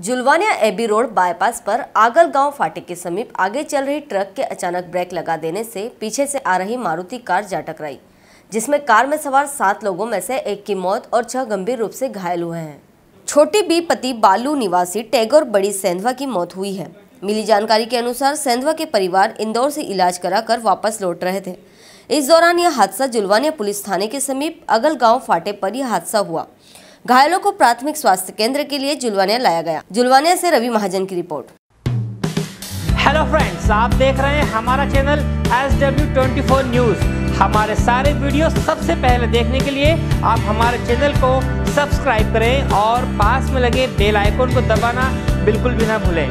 Julwania AB road bypass पर आगल गाँव फाटक के समीप आगे चल रही ट्रक के अचानक ब्रेक लगा देने से पीछे से आ रही मारुति कार जा टकराई, जिसमें कार में सवार सात लोगों में से एक की मौत और छह गंभीर रूप से घायल हुए हैं। छोटी बी पति बालू निवासी टैगोर बड़ी सेंधवा की मौत हुई है। मिली जानकारी के अनुसार सेंधवा के परिवार इंदौर से इलाज कराकर वापस लौट रहे थे। इस दौरान यह हादसा जुलवानिया पुलिस थाने के समीप अगल गाँव फाटे पर यह हादसा हुआ। घायलों को प्राथमिक स्वास्थ्य केंद्र के लिए जुलवानिया लाया गया। जुलवानिया से रवि महाजन की रिपोर्ट। हेलो फ्रेंड्स आप देख रहे हैं हमारा channel S W twenty four news हमारे सारे वीडियो सबसे पहले देखने के लिए आप हमारे चैनल को सब्सक्राइब करें और पास में लगे बेल आइकोन को दबाना बिल्कुल भी ना भूलें।